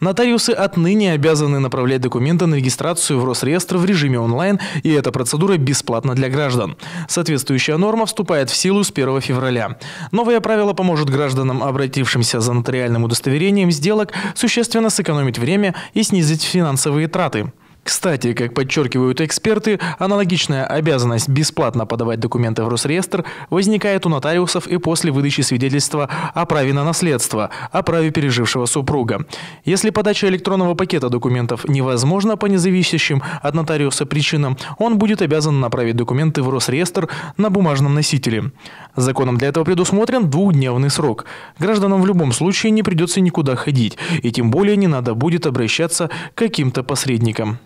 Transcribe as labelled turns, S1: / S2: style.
S1: Нотариусы отныне обязаны направлять документы на регистрацию в Росреестр в режиме онлайн, и эта процедура бесплатна для граждан. Соответствующая норма вступает в силу с 1 февраля. Новое правило поможет гражданам, обратившимся за нотариальным удостоверением сделок, существенно сэкономить время и снизить финансовые траты. Кстати, как подчеркивают эксперты, аналогичная обязанность бесплатно подавать документы в Росреестр возникает у нотариусов и после выдачи свидетельства о праве на наследство, о праве пережившего супруга. Если подача электронного пакета документов невозможна по независящим от нотариуса причинам, он будет обязан направить документы в Росреестр на бумажном носителе. Законом для этого предусмотрен двухдневный срок. Гражданам в любом случае не придется никуда ходить, и тем более не надо будет обращаться к каким-то посредникам.